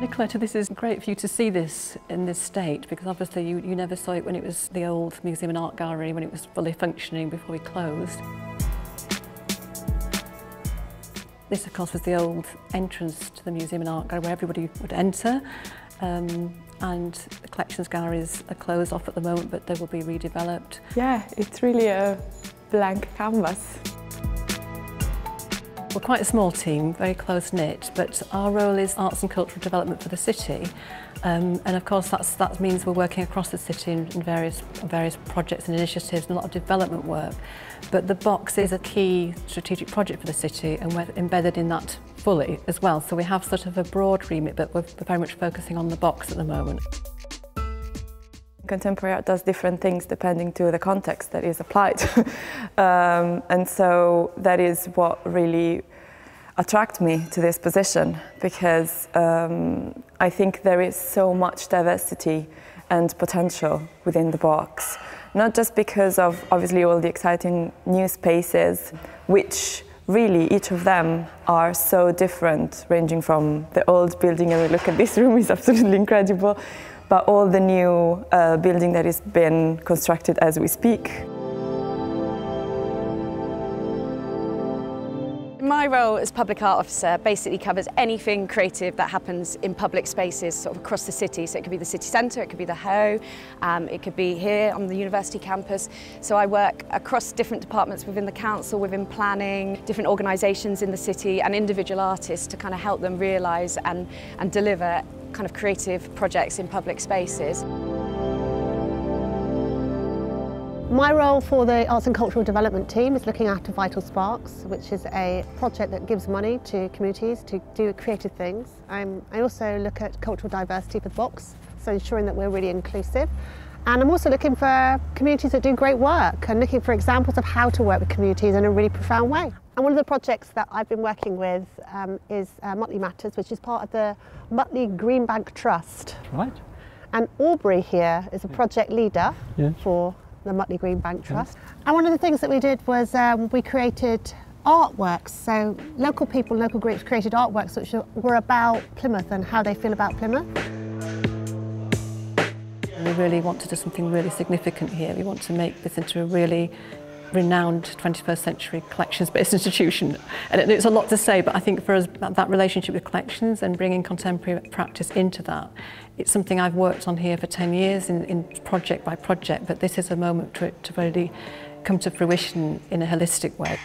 Nicoletta, this is great for you to see this in this state because obviously you, you never saw it when it was the old Museum and Art Gallery, when it was fully functioning before we closed. This, of course, was the old entrance to the Museum and Art Gallery where everybody would enter. Um, and the collections galleries are closed off at the moment, but they will be redeveloped. Yeah, it's really a blank canvas. We're quite a small team, very close-knit, but our role is arts and cultural development for the city. Um, and of course that's, that means we're working across the city in, in various, various projects and initiatives and a lot of development work. But the box is a key strategic project for the city and we're embedded in that fully as well. So we have sort of a broad remit, but we're very much focusing on the box at the moment. Contemporary art does different things depending to the context that is applied. um, and so that is what really attracted me to this position because um, I think there is so much diversity and potential within the box. Not just because of obviously all the exciting new spaces, which really each of them are so different, ranging from the old building, and we look at this room is absolutely incredible, but all the new uh, building that is being constructed as we speak. My role as public art officer basically covers anything creative that happens in public spaces sort of across the city. So it could be the city centre, it could be the Hoe, um, it could be here on the university campus. So I work across different departments within the council, within planning, different organisations in the city and individual artists to kind of help them realise and, and deliver kind of creative projects in public spaces. My role for the Arts and Cultural Development team is looking after Vital Sparks, which is a project that gives money to communities to do creative things. I'm, I also look at cultural diversity for the box, so ensuring that we're really inclusive. And I'm also looking for communities that do great work and looking for examples of how to work with communities in a really profound way. And one of the projects that I've been working with um, is uh, Mutley Matters, which is part of the Mutley Greenbank Trust. Right. And Aubrey here is a project leader yeah. for the Mutley Greenbank Trust. Yeah. And one of the things that we did was um, we created artworks. So local people, local groups created artworks which were about Plymouth and how they feel about Plymouth. We really want to do something really significant here. We want to make this into a really renowned 21st century collections-based institution. And it's a lot to say, but I think for us, that relationship with collections and bringing contemporary practice into that, it's something I've worked on here for 10 years in, in project by project, but this is a moment to, to really come to fruition in a holistic way.